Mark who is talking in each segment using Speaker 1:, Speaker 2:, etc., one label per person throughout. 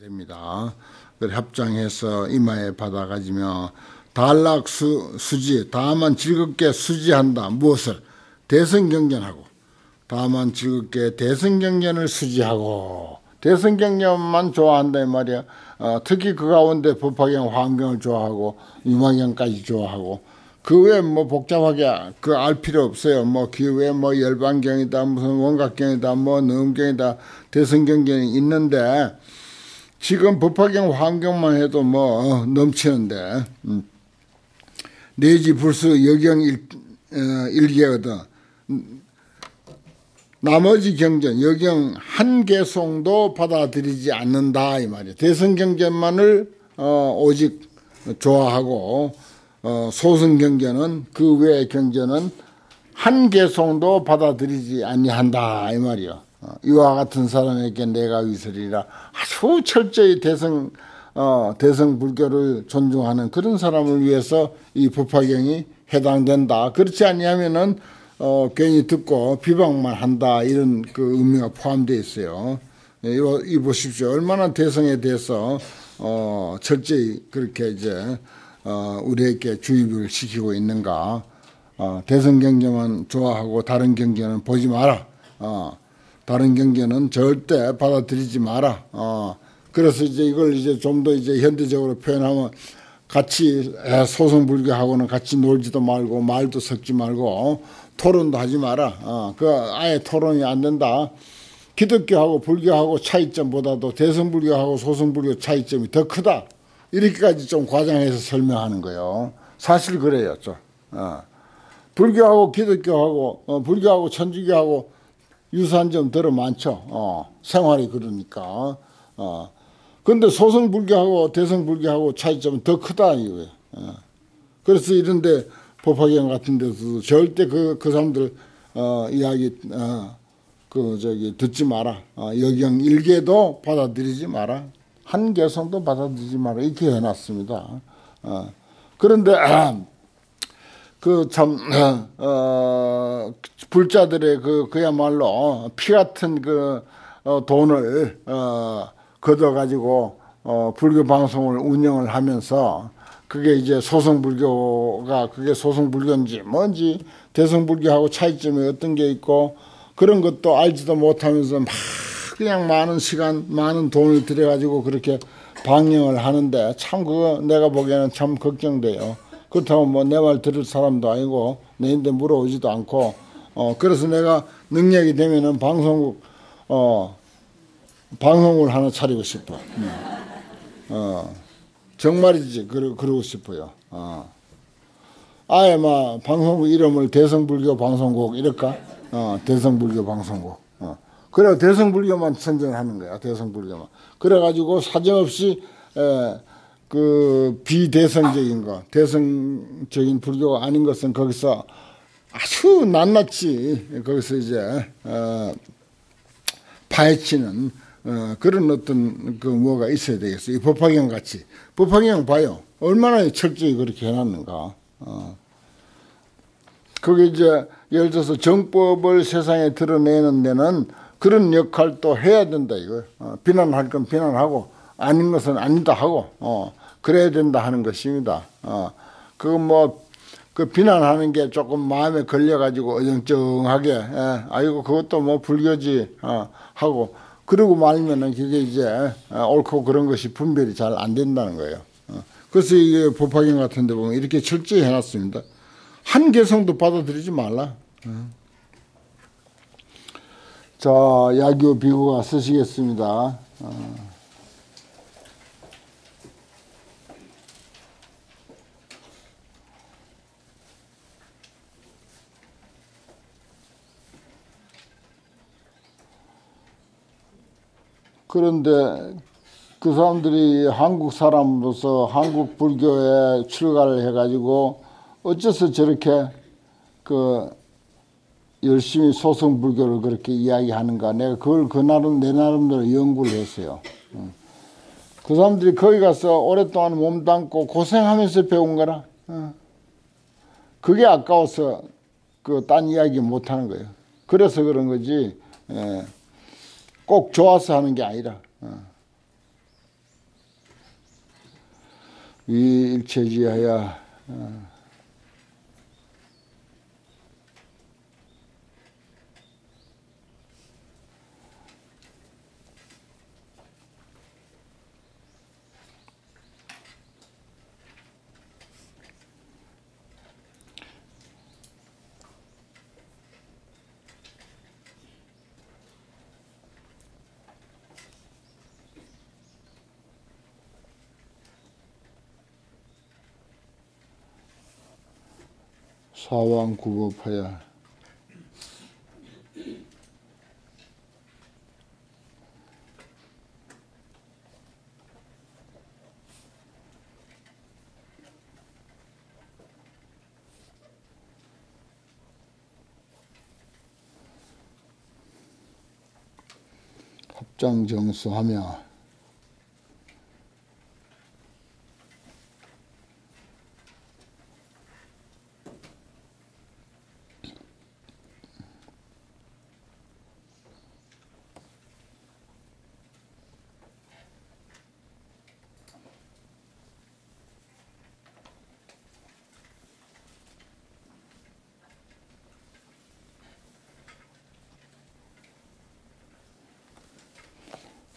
Speaker 1: 됩니다. 합장해서 이마에 받아가지며 단락 수 수지 다만 즐겁게 수지한다 무엇을 대성경전하고 다만 즐겁게 대성경전을 수지하고 대성경전만 좋아한다 이 말이야. 어, 특히 그 가운데 법화경 환경을 좋아하고 유마경까지 좋아하고 그 외에 뭐 복잡하게 그 알 필요 없어요. 뭐그 외에 뭐 열반경이다 무슨 원각경이다 뭐 너음경이다 대성경전이 있는데 지금 법화경 환경만 해도 뭐 어, 넘치는데 음. 내지 불수 여경 일, 어, 일개거든. 나머지 경전 여경 한 개송도 받아들이지 않는다 이 말이야. 대성 경전만을 어, 오직 좋아하고 어, 소승 경전은 그 외의 경전은 한 개송도 받아들이지 아니한다 이 말이야. 어, 이와 같은 사람에게 내가 위설이라 아주 철저히 대성 어, 대성 불교를 존중하는 그런 사람을 위해서 이 법화경이 해당된다. 그렇지 아니하면은 어, 괜히 듣고 비방만 한다 이런 그 의미가 포함되어 있어요. 예, 이거 이 보십시오. 얼마나 대성에 대해서 어, 철저히 그렇게 이제 어, 우리에게 주입을 시키고 있는가. 어, 대성 경제만 좋아하고 다른 경제는 보지 마라. 어, 다른 경제는 절대 받아들이지 마라. 어, 그래서 이제 이걸 이제 좀 더 이제 현대적으로 표현하면 같이 소송 불교하고는 같이 놀지도 말고 말도 섞지 말고 토론도 하지 마라. 어, 그 아예 토론이 안 된다. 기독교하고 불교하고 차이점보다도 대성불교하고 소승불교 차이점이 더 크다. 이렇게까지 좀 과장해서 설명하는 거예요. 사실 그래요. 좀. 어. 불교하고 기독교하고 어, 불교하고 천주교하고 유사한 점 들어 많죠. 어, 생활이 그러니까. 어. 근데 소승불교하고 대성불교하고 차이점은 더 크다 이거예요. 어. 그래서 이런데 법화경 같은 데서도 절대 그, 그 사람들 어, 이야기 어, 그 저기 듣지 마라. 어, 여경 일개도 받아들이지 마라. 한 개성도 받아들이지 마라. 이렇게 해놨습니다. 어, 그런데 아, 그참 어, 불자들의 그 그야말로 피 같은 그 어, 돈을 어, 걷어 가지고 어, 불교 방송을 운영을 하면서 그게 이제 소성불교가 그게 소성불교인지 뭔지 대성불교하고 차이점이 어떤 게 있고 그런 것도 알지도 못하면서 막 그냥 많은 시간 많은 돈을 들여 가지고 그렇게 방영을 하는데 참 그거 내가 보기에는 참 걱정돼요. 그렇다고 뭐 내 말 들을 사람도 아니고 내인데 물어오지도 않고 어 그래서 내가 능력이 되면은 방송국 어 방송을 하나 차리고 싶어. 음. 어 정말이지 그러, 그러고 싶어요. 어. 아예 막 방송국 이름을 대성불교 방송국 이럴까? 어 대성불교 방송국. 어. 그래 대성불교만 선전하는 거야 대성불교만. 그래가지고 사정없이 에, 그 비대성적인 거, 대성적인 불교가 아닌 것은 거기서 아주 낱낱이 거기서 이제 어, 파헤치는 어, 그런 어떤 그 뭐가 있어야 되겠어요. 이 법화경 같이 법화경 봐요. 얼마나 철저히 그렇게 해놨는가. 어. 그게 이제 예를 들어서 정법을 세상에 드러내는 데는 그런 역할도 해야 된다 이거. 어, 비난할 건 비난하고 아닌 것은 아니다 하고. 어. 그래야 된다 하는 것입니다. 어, 그뭐 그 비난하는 게 조금 마음에 걸려가지고 어정쩡하게, 예, 아이고 그것도 뭐 불교지 어, 하고 그러고 말면은 그게 이제 어, 옳고 그런 것이 분별이 잘 안 된다는 거예요. 어, 그래서 이게 법화경 같은 데 보면 이렇게 철저히 해놨습니다. 한 개성도 받아들이지 말라. 어. 자, 야교 비구가 쓰시겠습니다. 어. 그런데 그 사람들이 한국 사람으로서 한국 불교에 출가를 해가지고 어째서 저렇게 그 열심히 소성 불교를 그렇게 이야기하는가 내가 그걸 그 나름 내 나름대로 연구를 했어요. 그 사람들이 거기 가서 오랫동안 몸담고 고생하면서 배운 거라. 그게 아까워서 그 딴 이야기 못 하는 거예요. 그래서 그런 거지. 꼭 좋아서 하는 게 아니라 어. 이 일체지하야 어. 사왕 구급하여. 합장정수하며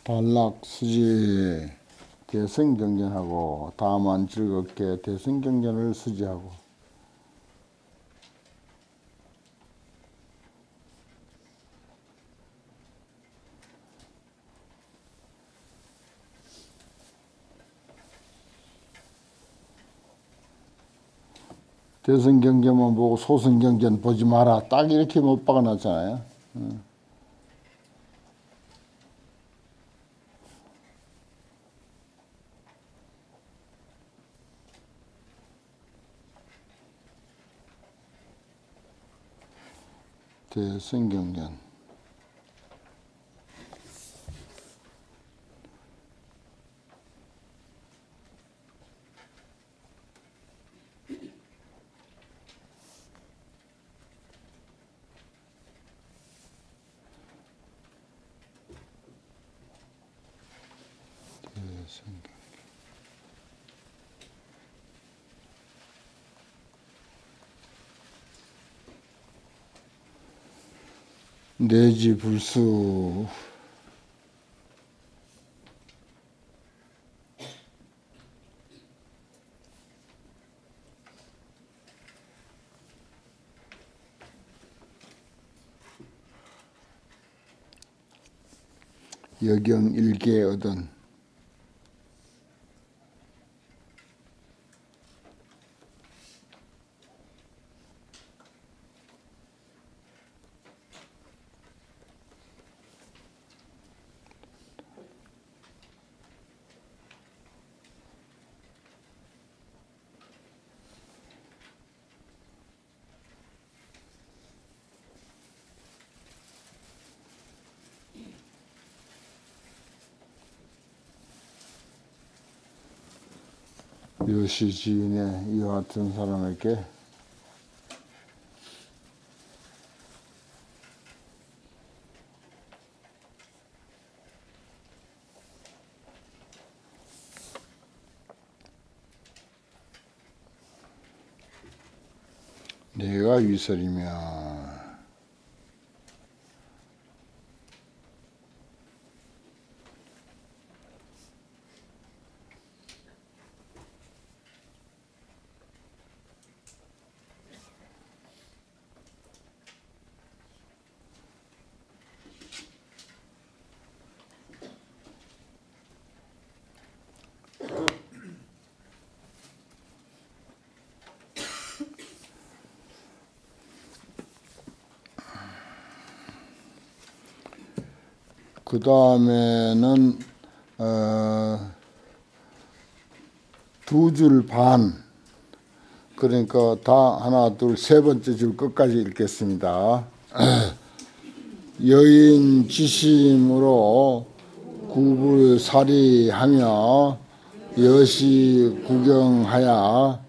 Speaker 1: 단락 수지 대승경전하고 다만 즐겁게 대승경전을 수지하고 대승경전만 보고 소승경전 보지 마라 딱 이렇게 못 박아놨잖아요. 대성경전 대성경 내지 불수. 여경 일개 얻은 요시 지인의 이와 같은 사람에게 내가 위설이며 그 다음에는 어, 두 줄 반. 그러니까 다 하나 둘 세 번째 줄 끝까지 읽겠습니다. 여인 지심으로 구불살이하며 여시 구경하여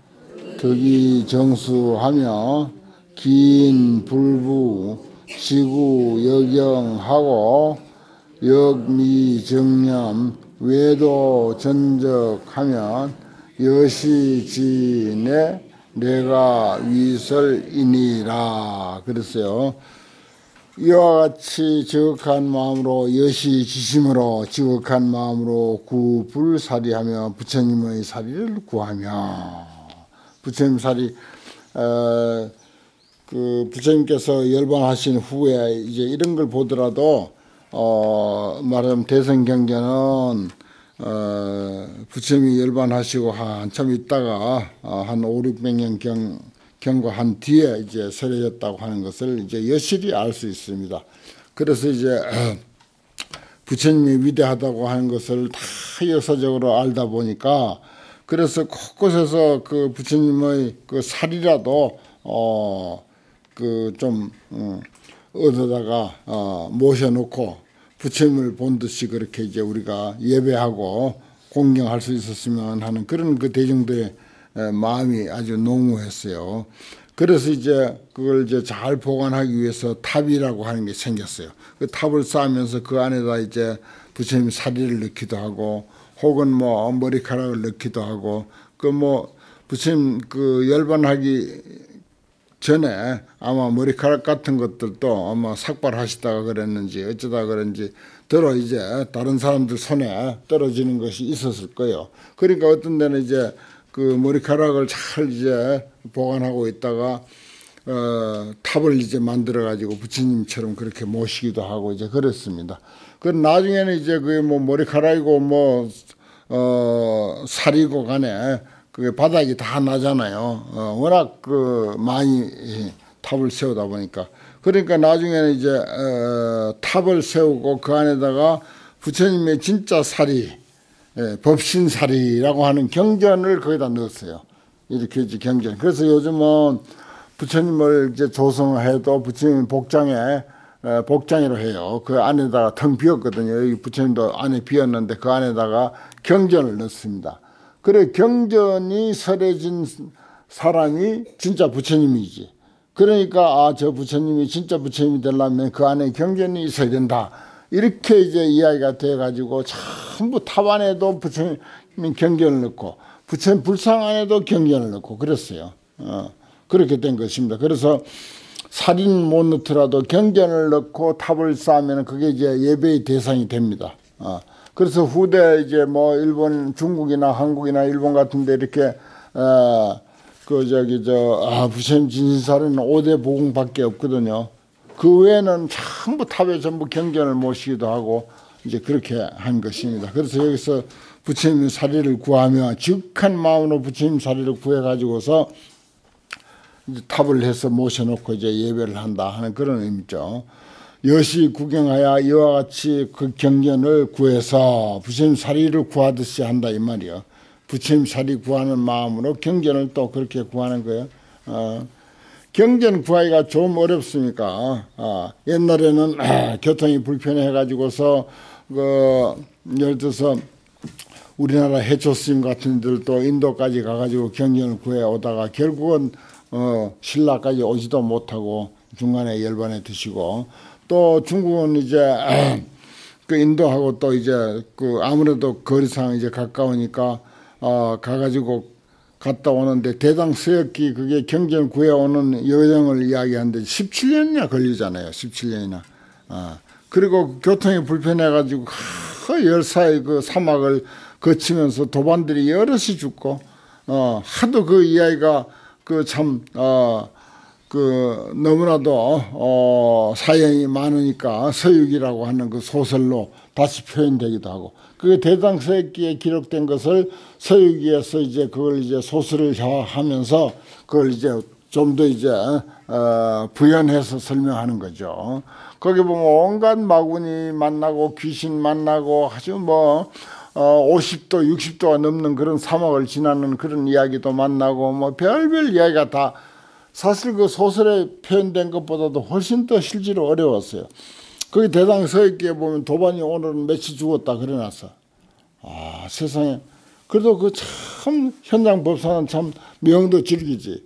Speaker 1: 덕이 정수하며 긴 불부 지구 여경하고 역미정념 외도 전적하면 여시지내 내가 위설이니라 그랬어요. 이와 같이 지극한 마음으로 여시지심으로 지극한 마음으로 구불사리하며 부처님의 사리를 구하며 부처님 사리 어, 그 부처님께서 열반하신 후에 이제 이런 걸 보더라도 어 말하자면 대성경전은 어 부처님이 열반하시고 한참 있다가 어, 한 5, 600년 경 경과한 뒤에 이제 설해졌다고 하는 것을 이제 여실히 알 수 있습니다. 그래서 이제 부처님이 위대하다고 하는 것을 다 역사적으로 알다 보니까 그래서 곳곳에서 그 부처님의 그 살이라도 어 그좀 어, 얻어다가 어, 모셔놓고 부처님을 본 듯이 그렇게 이제 우리가 예배하고 공경할 수 있었으면 하는 그런 그 대중들의 마음이 아주 농후했어요. 그래서 이제 그걸 이제 잘 보관하기 위해서 탑이라고 하는 게 생겼어요. 그 탑을 쌓으면서 그 안에다 이제 부처님 사리를 넣기도 하고 혹은 뭐 머리카락을 넣기도 하고 그 뭐 부처님 그 열반하기 전에 아마 머리카락 같은 것들도 아마 삭발하시다가 그랬는지 어쩌다 그런지 들어 이제 다른 사람들 손에 떨어지는 것이 있었을 거예요. 그러니까 어떤 데는 이제 그 머리카락을 잘 이제 보관하고 있다가 어, 탑을 이제 만들어 가지고 부처님처럼 그렇게 모시기도 하고 이제 그랬습니다. 그 나중에는 이제 그게 뭐 머리카락이고 뭐 어, 살이고 간에 그게 바닥이 다 나잖아요. 어, 워낙 그 많이 탑을 세우다 보니까 그러니까 나중에는 이제 어, 탑을 세우고 그 안에다가 부처님의 진짜 살이 예, 법신살이라고 하는 경전을 거기다 넣었어요. 이렇게 이제 경전. 그래서 요즘은 부처님을 이제 조성해도 부처님 복장에 어, 복장이로 해요. 그 안에다가 텅 비었거든요. 여기 부처님도 안에 비었는데 그 안에다가 경전을 넣습니다. 그래 경전이 설해진 사람이 진짜 부처님이지. 그러니까 아 저 부처님이 진짜 부처님이 되려면 그 안에 경전이 있어야 된다. 이렇게 이제 이야기가 돼 가지고 전부 탑 안에도 부처님 경전을 넣고 부처님 불상 안에도 경전을 넣고 그랬어요. 어, 그렇게 된 것입니다. 그래서 살인 못 넣더라도 경전을 넣고 탑을 쌓으면 그게 이제 예배의 대상이 됩니다. 어. 그래서 후대 이제 뭐 일본, 중국이나 한국이나 일본 같은데 이렇게 어그 저기 저아 부처님 진실사는 5대 보궁밖에 없거든요. 그 외에는 전부 탑에 전부 경전을 모시기도 하고 이제 그렇게 한 것입니다. 그래서 여기서 부처님 사리를 구하며 즉한 마음으로 부처님 사리를 구해 가지고서 탑을 해서 모셔놓고 이제 예배를 한다 하는 그런 의미죠. 여시 구경하여 이와 같이 그 경전을 구해서 부처님 사리를 구하듯이 한다 이 말이요. 부처님 사리 구하는 마음으로 경전을 또 그렇게 구하는 거예요. 어, 경전 구하기가 좀 어렵습니까? 어, 옛날에는 아, 교통이 불편해 가지고서 그 예를 들어서 우리나라 해초 스님 같은 들도 인도까지 가가지고 경전을 구해 오다가 결국은 어, 신라까지 오지도 못하고 중간에 열반에 드시고 또 중국은 이제 그 인도하고 또 이제 그 아무래도 거리상 이제 가까우니까 어 가가지고 갔다 오는데 대당 서역기 그게 경전 구해 오는 여정을 이야기하는데 17년이나 걸리잖아요. 17년이나. 어. 그리고 교통이 불편해가지고 열사의 그 사막을 거치면서 도반들이 여럿이 죽고 어 하도 그 이야기가 그참 어 그 너무나도 어 사연이 많으니까 서육이라고 하는 그 소설로 다시 표현되기도 하고 그게 대당서기에 기록된 것을 서육이에서 이제 그걸 이제 소설을 하면서 그걸 이제 좀 더 이제 어 부연해서 설명하는 거죠. 거기 보면 온갖 마군이 만나고 귀신 만나고 아주 뭐 어, 50도, 60도가 넘는 그런 사막을 지나는 그런 이야기도 만나고 뭐 별별 이야기가 다 사실 그 소설에 표현된 것보다도 훨씬 더 실제로 어려웠어요. 거기 대당 서있기에 보면 도반이 오늘은 며칠 죽었다 그래놨어. 아 세상에 그래도 그 참 현장 법사는 참 명도 즐기지.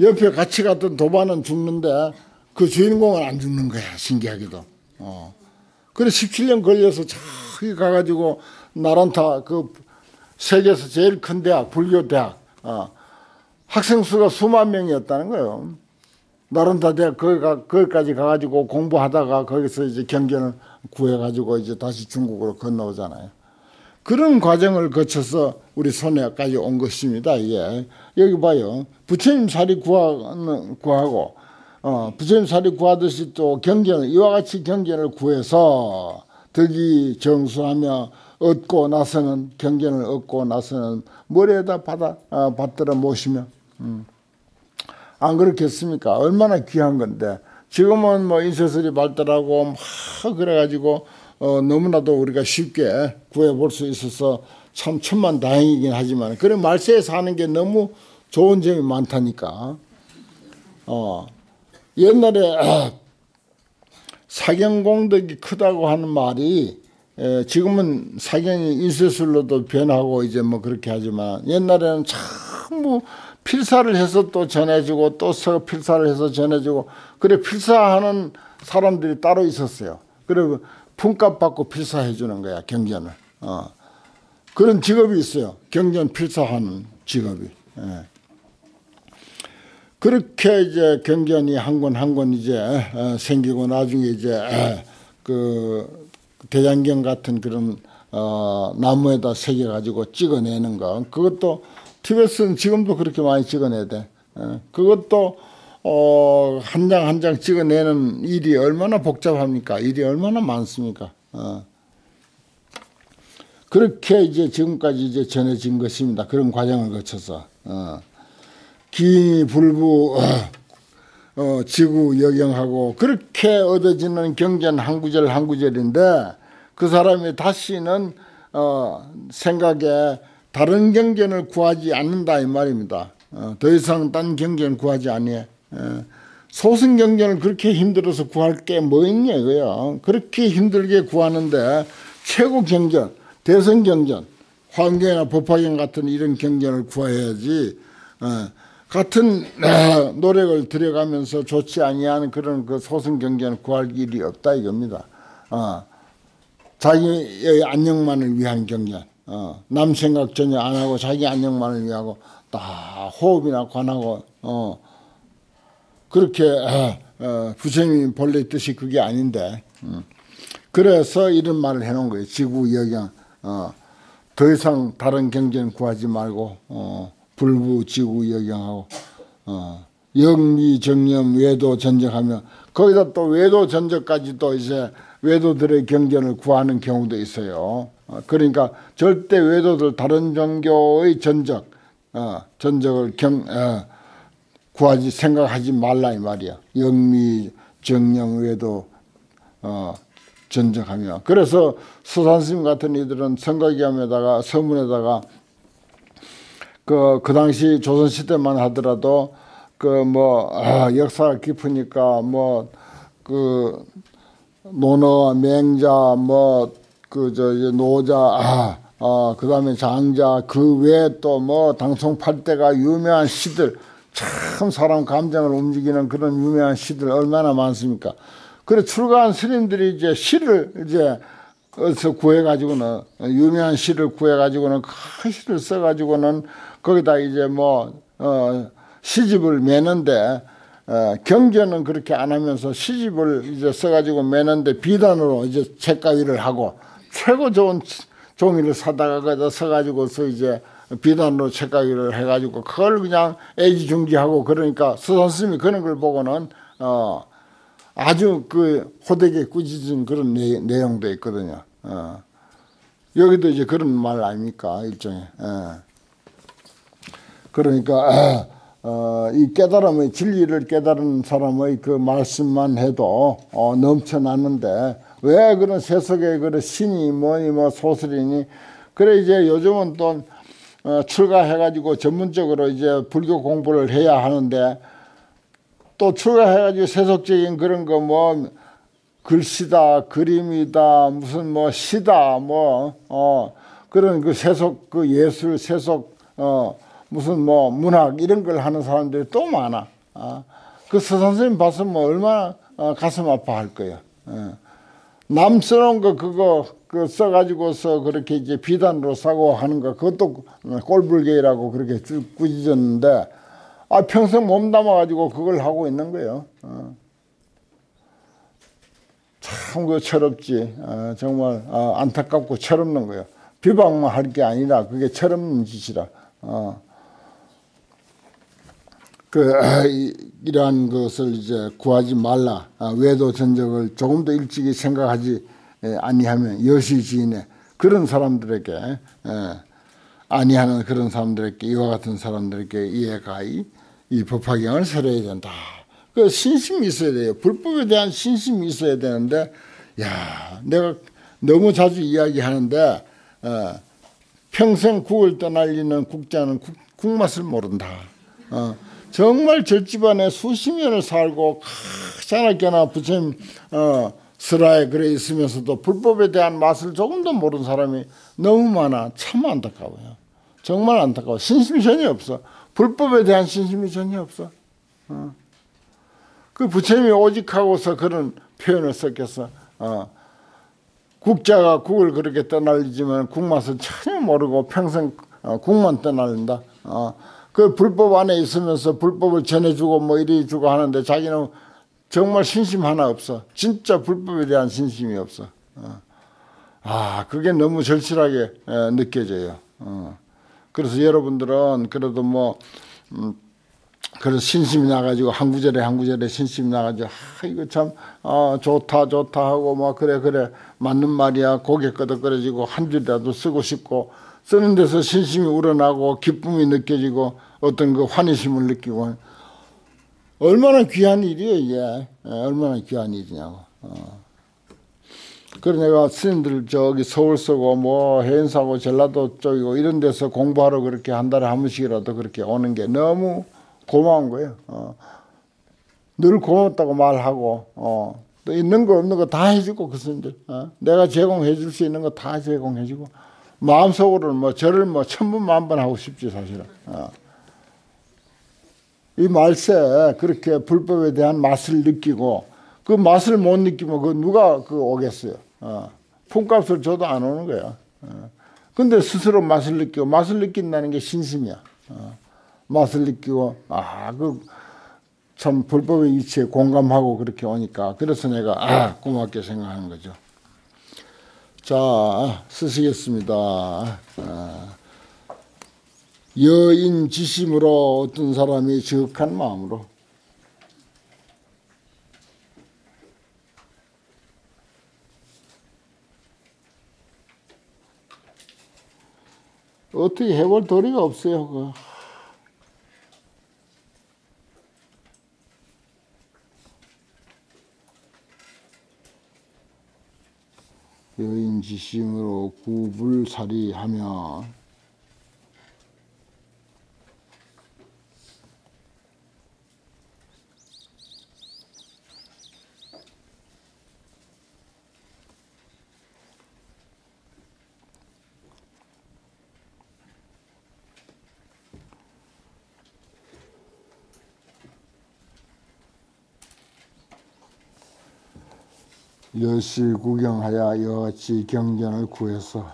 Speaker 1: 옆에 같이 갔던 도반은 죽는데 그 주인공은 안 죽는 거야 신기하게도. 어. 그래 17년 걸려서 저기 가가지고 나란타 그 세계에서 제일 큰 대학, 불교 대학. 어, 학생 수가 수만 명이었다는 거예요. 나른다 대학 거기가 거기까지 가가지고 공부하다가 거기서 이제 경견을 구해가지고 이제 다시 중국으로 건너오잖아요. 그런 과정을 거쳐서 우리 손에까지 온 것입니다. 이게 여기 봐요. 부처님 사리 구하는 구하고 어, 부처님 사리 구하듯이 또 경견 이와 같이 경견을 구해서 덕이 정수하며 얻고 나서는 경견을 얻고 나서는 머리에다 받아 어, 받들어 모시며 음. 안 그렇겠습니까? 얼마나 귀한 건데 지금은 뭐 인쇄술이 발달하고 막 그래가지고 어, 너무나도 우리가 쉽게 구해볼 수 있어서 참 천만 다행이긴 하지만 그래 말세에 사는 게 너무 좋은 점이 많다니까. 어, 옛날에 사경공덕이 크다고 하는 말이 에, 지금은 사경이 인쇄술로도 변하고 이제 뭐 그렇게 하지만 옛날에는 참뭐 필사를 해서 또 전해주고 또 필사를 해서 전해주고 그래 필사하는 사람들이 따로 있었어요. 그리고 품값 받고 필사해 주는 거야 경전을. 어. 그런 직업이 있어요. 경전 필사하는 직업이. 예. 그렇게 이제 경전이 한 권 한 권 이제 어, 생기고 나중에 이제 어, 그 대장경 같은 그런 어, 나무에다 새겨 가지고 찍어내는 거 그것도 티베트는 지금도 그렇게 많이 찍어내야 돼. 어, 그것도 어, 한 장 한 장 찍어내는 일이 얼마나 복잡합니까? 일이 얼마나 많습니까? 어. 그렇게 이제 지금까지 이제 전해진 것입니다. 그런 과정을 거쳐서. 어. 기인이 불부 어, 어, 지구 여경하고 그렇게 얻어지는 경전 한 구절 한 구절인데 그 사람이 다시는 어, 생각에 다른 경전을 구하지 않는다 이 말입니다. 어, 더 이상 딴 경전 구하지 아니해. 어, 소승 경전을 그렇게 힘들어서 구할 게 뭐 있냐 이거야. 그렇게 힘들게 구하는데 최고 경전, 대선 경전, 화엄경이나 법화경 같은 이런 경전을 구해야지. 어, 같은 어, 노력을 들여가면서 좋지 아니하는 그런 그 소승 경전을 구할 일이 없다 이겁니다. 어, 자기의 안녕만을 위한 경전, 어, 남 생각 전혀 안 하고 자기 안녕만을 위하고 다 호흡이나 관하고 어, 그렇게 어, 어, 부처님이 본래 뜻이 그게 아닌데 음. 그래서 이런 말을 해놓은 거예요. 지구 여경 어, 더 이상 다른 경전 구하지 말고 어, 불부 지구 여경하고 어, 영미 정념 외도 전적하며 거기다 또 외도 전적까지 또 이제 외도들의 경전을 구하는 경우도 있어요. 어, 그러니까 절대 외도들 다른 종교의 전적 어, 전적을 경 어, 구하지 생각하지 말라 이 말이야. 영미 정령 외도 어, 전적하며 그래서 수산스님 같은 이들은 성가기함에다가 서문에다가 그, 그 당시 조선시대만 하더라도 그 뭐 아, 역사가 깊으니까 뭐그 노너 맹자 뭐 그저 노자 아, 아 그다음에 장자 그 외에 또 뭐 당송팔대가 유명한 시들 참 사람 감정을 움직이는 그런 유명한 시들 얼마나 많습니까? 그래 출가한 스님들이 이제 시를 이제 어디서 구해가지고는 유명한 시를 구해가지고는 큰 시를 써가지고는 거기다 이제 뭐 어, 시집을 매는데 어, 경전은 그렇게 안 하면서 시집을 이제 써가지고 매는데 비단으로 이제 책가위를 하고 최고 좋은 종이를 사다가 거기다 써가지고서 이제 비단으로 책가위를 해가지고 그걸 그냥 애지중지하고 그러니까 수선스님이 그런 걸 보고는 어 아주 그 호되게 꾸짖은 그런 내, 내용도 있거든요. 어. 여기도 이제 그런 말 아닙니까 일종의. 어. 그러니까 어, 이 깨달음의 진리를 깨달은 사람의 그 말씀만 해도 어, 넘쳐나는데 왜 그런 세속의 그런 신이 뭐니 뭐 소설이니 그래 이제 요즘은 또 어, 출가해가지고 전문적으로 이제 불교 공부를 해야 하는데 또 출가해가지고 세속적인 그런 거 뭐 글씨다 그림이다 무슨 뭐 시다 뭐 어 그런 그 세속 그 예술 세속 어 무슨 뭐 문학 이런 걸 하는 사람들이 또 많아. 어. 그 서선생님 봤으면 뭐 얼마나 어, 가슴 아파할 거야. 어. 남 써놓은 거 그거 그 써가지고서 그렇게 이제 비단으로 사고 하는 거 그것도 꼴불개라고 그렇게 쭉 꾸짖었는데 아 평생 몸 담아가지고 그걸 하고 있는 거예요. 어. 참그 철없지. 어, 정말 어, 안타깝고 철없는 거예요. 비방만 할 게 아니라 그게 철없는 짓이라. 어. 그 이러한 것을 이제 구하지 말라. 아, 외도 전적을 조금 더 일찍이 생각하지 아니하면 여시 지인의 그런 사람들에게 아니하는 그런 사람들에게 이와 같은 사람들에게 이해가 이, 이 법화경을 설해야 된다. 그 신심이 있어야 돼요. 불법에 대한 신심이 있어야 되는데 야 내가 너무 자주 이야기하는데 어, 평생 국을 떠날리는 국자는 국, 국맛을 모른다. 어, 정말 절집안에 수십 년을 살고 자나게나 부처님 어, 스라에 그래 있으면서도 불법에 대한 맛을 조금도 모르는 사람이 너무 많아. 참 안타까워요. 정말 안타까워. 신심이 전혀 없어. 불법에 대한 신심이 전혀 없어. 어. 그 부처님이 오직하고서 그런 표현을 썼겠어. 어. 국자가 국을 그렇게 떠날리지만 국맛을 전혀 모르고 평생 어, 국만 떠날린다. 어. 그 불법 안에 있으면서 불법을 전해주고 뭐 이리 주고 하는데 자기는 정말 신심 하나 없어. 진짜 불법에 대한 신심이 없어. 어. 아, 그게 너무 절실하게 에, 느껴져요. 어. 그래서 여러분들은 그래도 뭐, 음, 그래서 신심이 나가지고 한 구절에 한 구절에 신심이 나가지고 아 이거 참 어, 좋다 좋다 하고 뭐 그래 그래 맞는 말이야 고개 끄덕거려지고 한 줄이라도 쓰고 싶고 쓰는 데서 신심이 우러나고 기쁨이 느껴지고 어떤 그 환희심을 느끼고 얼마나 귀한 일이에요 이게 예, 얼마나 귀한 일이냐고 어. 그래 내가 스님들 저기 서울 서고 뭐 해인사고 전라도 쪽이고 이런 데서 공부하러 그렇게 한 달에 한 번씩이라도 그렇게 오는 게 너무 고마운 거예요 어. 늘 고맙다고 말하고 어. 또 있는 거 없는 거 다 해주고 그 스님들 어. 내가 제공해 줄 수 있는 거 다 제공해 주고 마음속으로는 뭐 저를 뭐 천분 만번 하고 싶지 사실은. 어. 이 말세 그렇게 불법에 대한 맛을 느끼고 그 맛을 못 느끼면 그 누가 그 오겠어요. 어. 품값을 줘도 안 오는 거야. 어. 근데 스스로 맛을 느끼고 맛을 느낀다는 게 신심이야. 어. 맛을 느끼고 아그 참 불법의 이치에 공감하고 그렇게 오니까 그래서 내가 아 고맙게 생각하는 거죠. 자, 쓰시겠습니다. 아, 여인 지심으로 어떤 사람이 지극한 마음으로 어떻게 해볼 도리가 없어요. 그. 여인지심으로 구불살이하며 여시 구경하여 여치 경전을 구해서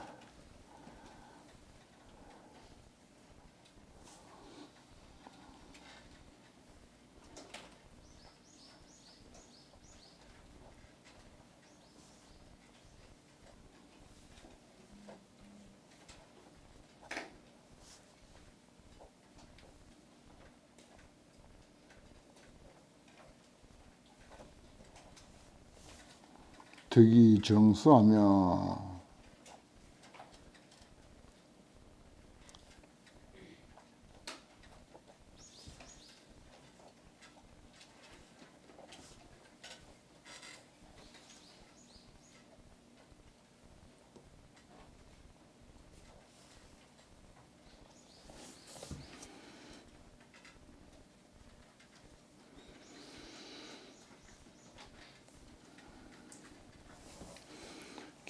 Speaker 1: 덕이 정수하며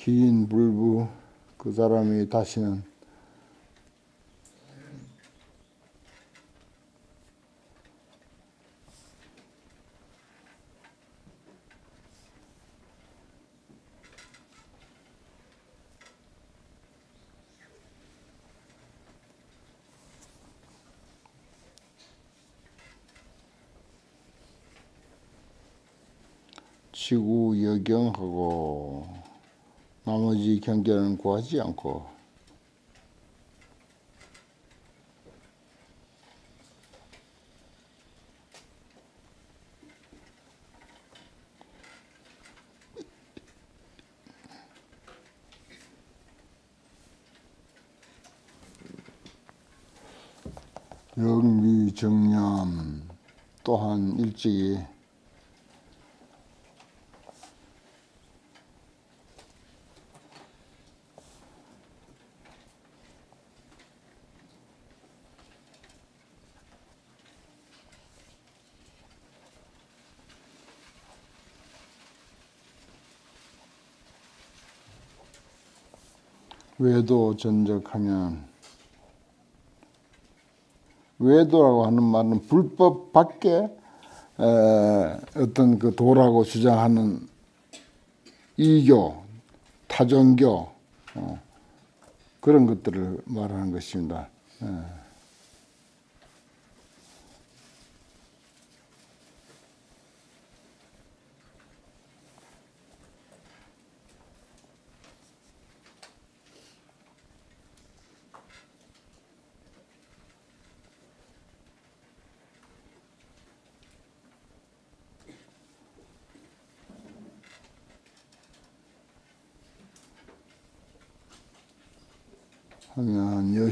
Speaker 1: 기인 불부 그 사람이 다시는. 지구 여경하고 나머지 경계는 구하지 않고. 영미정념 또한 일찍이 외도 전적하면 외도라고 하는 말은 불법 밖에 어떤 그 도라고 주장하는 이교, 타종교 어, 그런 것들을 말하는 것입니다. 에.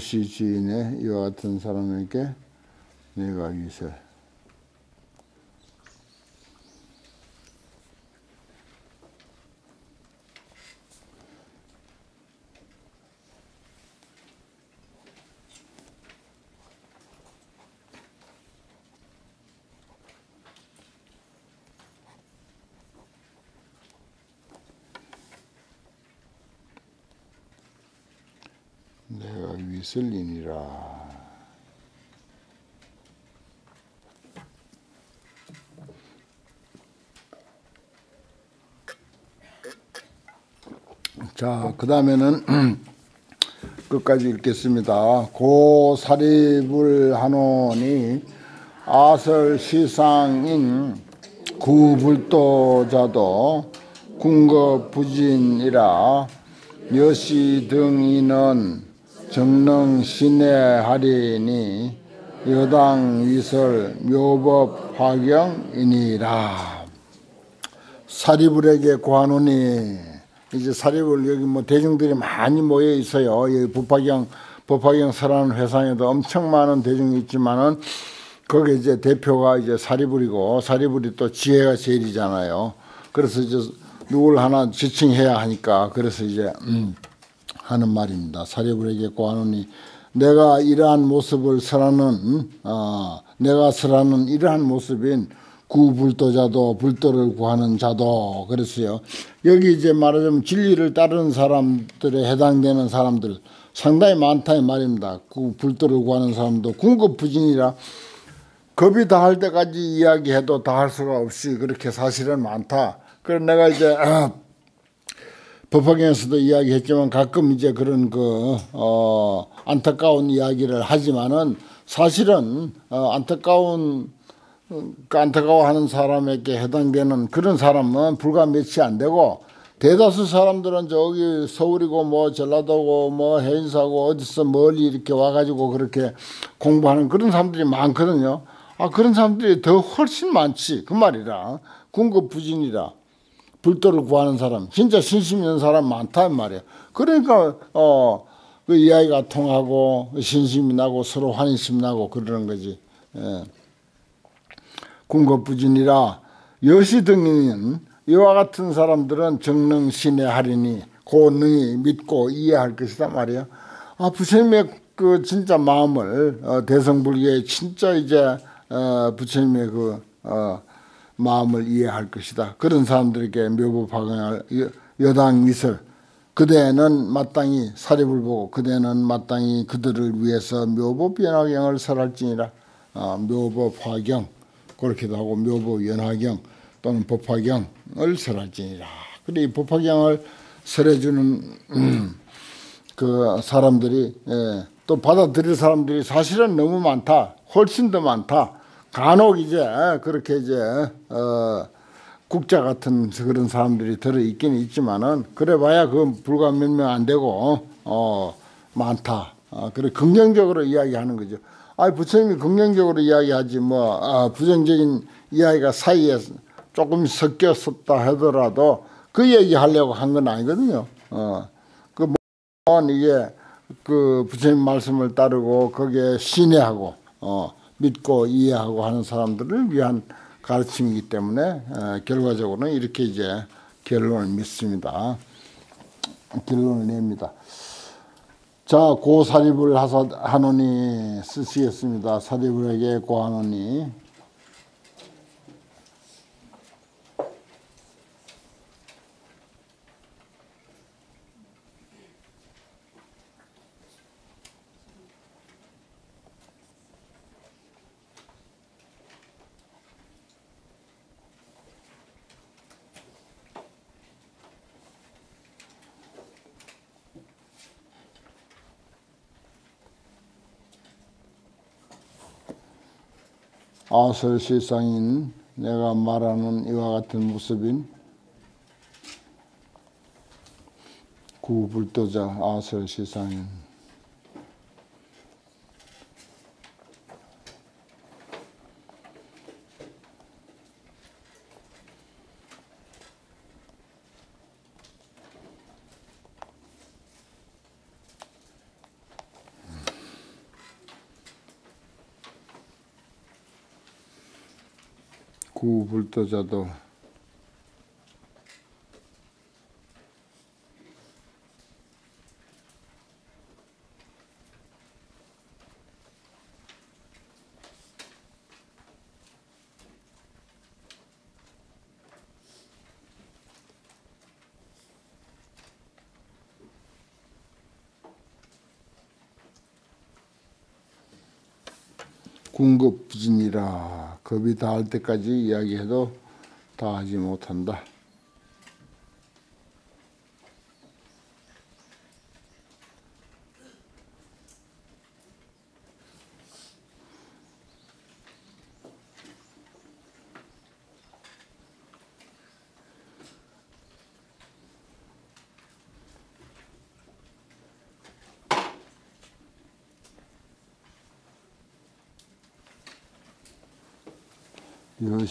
Speaker 1: 여시 지인의 이와 같은 사람에게 내가 위설 내가 위슬리니라. 자, 그 다음에는 끝까지 읽겠습니다. 고 사립을 하노니 아설 시상인 구불도자도 궁거부진이라 여시 등이는 정릉 신내하리니 여당 위설 묘법 화경이니라. 사리불에게 구하노니 이제 사리불 여기 뭐 대중들이 많이 모여 있어요. 여기 법화경 법화경 설하는 회상에도 엄청 많은 대중이 있지만은 거기 이제 대표가 이제 사리불이고 사리불이 또 지혜가 제일이잖아요. 그래서 이제 누굴 하나 지칭해야 하니까 그래서 이제 음 하는 말입니다. 사리불에게 고하노니 내가 이러한 모습을 설하는 어, 내가 설하는 이러한 모습인 구불도자도 불도를 구하는 자도 그랬어요. 여기 이제 말하자면 진리를 따르는 사람들에 해당되는 사람들 상당히 많다 이 말입니다. 구 불도를 구하는 사람도 궁급부진이라 겁이 다 할 때까지 이야기해도 다 할 수가 없이 그렇게 사실은 많다. 그래서 내가 이제 아, 법화경에서도 이야기했지만 가끔 이제 그런 그, 어, 안타까운 이야기를 하지만은 사실은, 어, 안타까운, 그 안타까워하는 사람에게 해당되는 그런 사람은 불과 몇이 안 되고 대다수 사람들은 저기 서울이고 뭐 전라도고 뭐 해인사고 어디서 멀리 이렇게 와가지고 그렇게 공부하는 그런 사람들이 많거든요. 아, 그런 사람들이 더 훨씬 많지. 그 말이라. 궁급부진이라. 불도를 구하는 사람, 진짜 신심 있는 사람 많다 말이야. 그러니까 어 그 이야기가 통하고 신심이 나고 서로 환희심 나고 그러는 거지. 예. 궁겁부진이라 여시 등인 이와 같은 사람들은 정능 신의 하리니 고능이 믿고 이해할 것이다 말이야. 아 부처님의 그 진짜 마음을 어, 대성불교의 진짜 이제 어, 부처님의 그 어, 마음을 이해할 것이다. 그런 사람들에게 묘부 파강할 여당 이설 그대는 마땅히 사립을 보고 그대는 마땅히 그들을 위해서 묘보 변화경을 설할지니라. 아, 묘보 화경 그렇게도 하고 묘보 연화경 또는 법화경을 설할지니라. 그래 이 법화경을 설해주는 음, 그 사람들이 예, 또 받아들일 사람들이 사실은 너무 많다. 훨씬 더 많다 간혹 이제 그렇게 이제 어 국자 같은 그런 사람들이 들어 있기는 있지만은 그래봐야 그 불과 몇 명 안 되고 어 많다. 아, 그래 긍정적으로 이야기하는 거죠. 아 부처님이 긍정적으로 이야기하지 뭐 아, 부정적인 이야기가 사이에 조금 섞였었다 하더라도 그 얘기 하려고 한 건 아니거든요. 어. 그, 뭐, 이게, 그, 부처님 말씀을 따르고, 거기에 신뢰하고, 어, 믿고 이해하고 하는 사람들을 위한 가르침이기 때문에, 어, 결과적으로는 이렇게 이제 결론을 믿습니다. 결론을 냅니다. 자, 고사리불 하사, 하노니 쓰시겠습니다. 사리불에게 고하노니. 아설실상인 내가 말하는 이와 같은 모습인 구불도자 아설실상인 구불도자도. 궁급부진이라 겁이 다할 때까지 이야기해도 다 하지 못한다.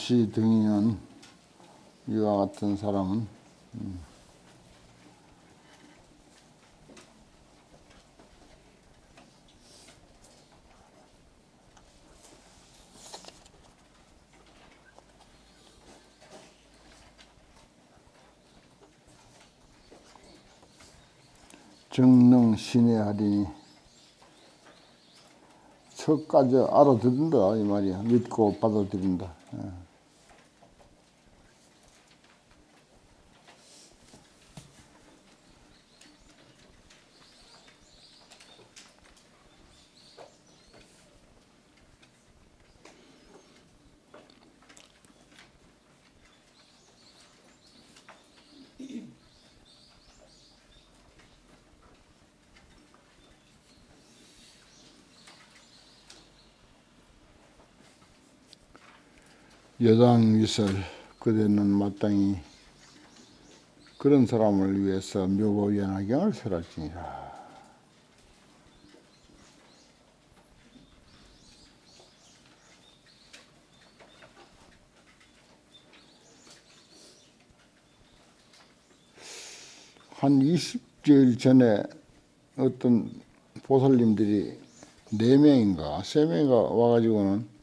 Speaker 1: 여시 등이는 이와 같은 사람은 음, 정능 신의 하리니 저까지 알아듣는다 이 말이야. 믿고 받아들인다 여당 위설 그대는 마땅히 그런 사람을 위해서 묘보 연화경을 설할지니라. 한 20일 전에 어떤 보살님들이 4명인가 3명인가 와가지고는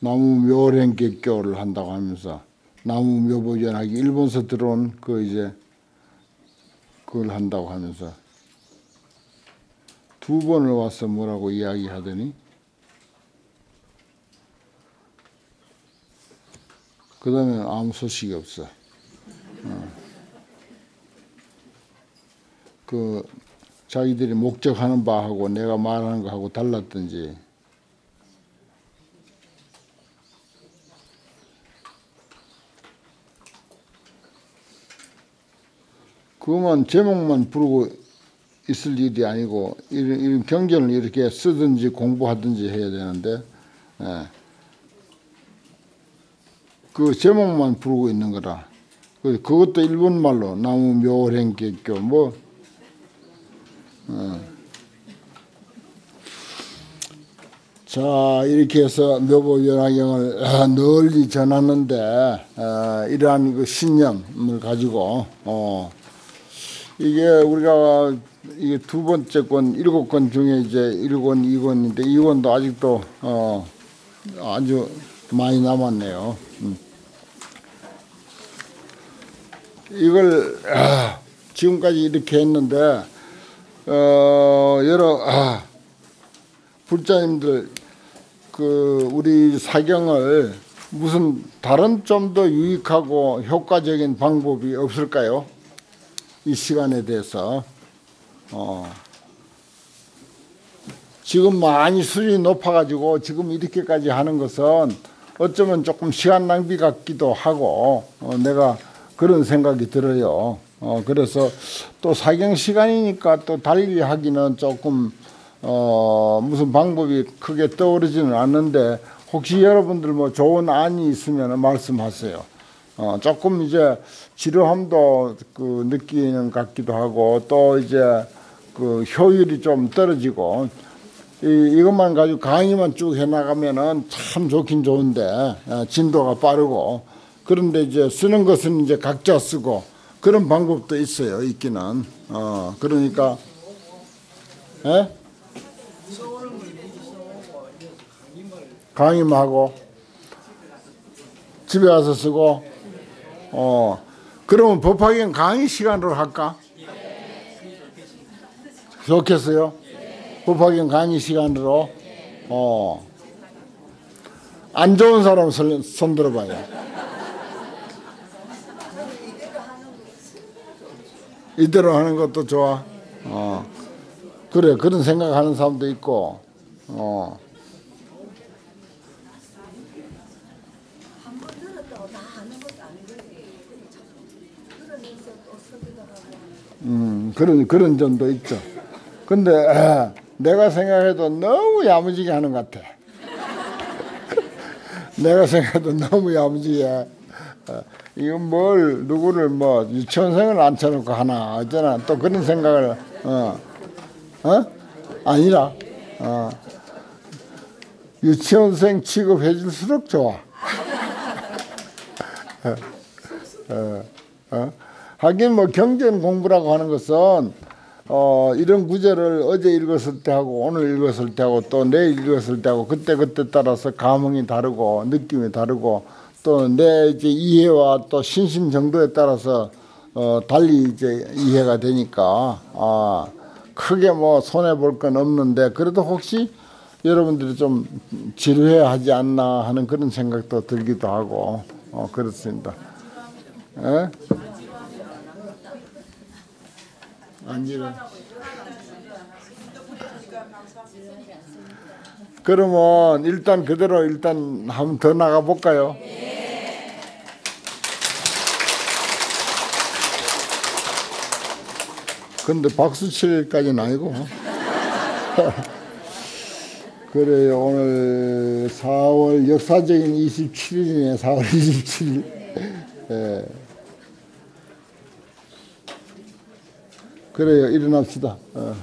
Speaker 1: 나무 묘랭객교를 한다고 하면서 나무 묘보전하기 일본서 들어온 그 이제 그걸 한다고 하면서 두 번을 와서 뭐라고 이야기하더니 그 다음에 아무 소식이 없어. 어. 그 자기들이 목적하는 바하고 내가 말하는 거하고 달랐든지 그것만 제목만 부르고 있을 일이 아니고 이런, 이런 경전을 이렇게 쓰든지 공부하든지 해야 되는데 예. 그 제목만 부르고 있는 거라. 그 그것도 일본 말로 나무 묘행개교 뭐 어. 자 이렇게 해서 묘보 연화경을 아, 널리 전하는데 어, 이러한 그 신념을 가지고 어, 이게 우리가 이게 두 번째 권 일곱 권 중에 이제 일권 이권인데 이권도 아직도 어, 아주 많이 남았네요. 음. 이걸 아, 지금까지 이렇게 했는데 어, 여러 아, 불자님들 그 우리 사경을 무슨 다른 좀 더 유익하고 효과적인 방법이 없을까요? 이 시간에 대해서 어, 지금 많이 수준이 높아가지고 지금 이렇게까지 하는 것은 어쩌면 조금 시간 낭비 같기도 하고 어, 내가 그런 생각이 들어요. 어, 그래서 또 사경 시간이니까 또 달리 하기는 조금 어, 무슨 방법이 크게 떠오르지는 않는데 혹시 여러분들 뭐 좋은 안이 있으면 말씀하세요. 어, 조금 이제 지루함도 그 느끼는 것 같기도 하고 또 이제 그 효율이 좀 떨어지고 이, 이것만 가지고 강의만 쭉 해나가면은 참 좋긴 좋은데 어, 진도가 빠르고 그런데 이제 쓰는 것은 이제 각자 쓰고 그런 방법도 있어요 있기는 어 그러니까 예? 강의만 하고 집에 와서 쓰고 어 그러면 법학엔 강의 시간으로 할까? 좋겠어요? 법학엔 강의 시간으로 어. 안 좋은 사람 손, 손 들어봐요. 이대로 하는 것도 좋아. 어. 그래, 그런 생각하는 사람도 있고, 어.
Speaker 2: 한번 들었다고 다 아는 것도 아니고 들으면서 또 서기도 하고
Speaker 1: 음, 그런, 그런 점도 있죠. 근데, 아, 내가 생각해도 너무 야무지게 하는 것 같아. 내가 생각해도 너무 야무지게. 어, 이건 뭘, 누구를 뭐, 유치원생을 앉혀놓고 하나, 어쩌나, 또 그런 생각을, 어, 어? 아니라, 어, 유치원생 취급해줄수록 좋아. 어, 어? 하긴 뭐 경전 공부라고 하는 것은 어, 이런 구절을 어제 읽었을 때 하고 오늘 읽었을 때 하고 또 내일 읽었을 때 하고 그때 그때 따라서 감흥이 다르고 느낌이 다르고 또 내 이제 이해와 또 신심 정도에 따라서 어, 달리 이제 이해가 되니까 아, 크게 뭐 손해 볼 건 없는데 그래도 혹시 여러분들이 좀 지루해 하지 않나 하는 그런 생각도 들기도 하고 어, 그렇습니다. 예? 안 지루. 그러면 일단 그대로 일단 한번 더 나가 볼까요? 근데 박수 칠까지는 아니고. 그래요. 오늘 4월 역사적인 27일이네. 4월 27일. 예. 그래요. 일어납시다. 어.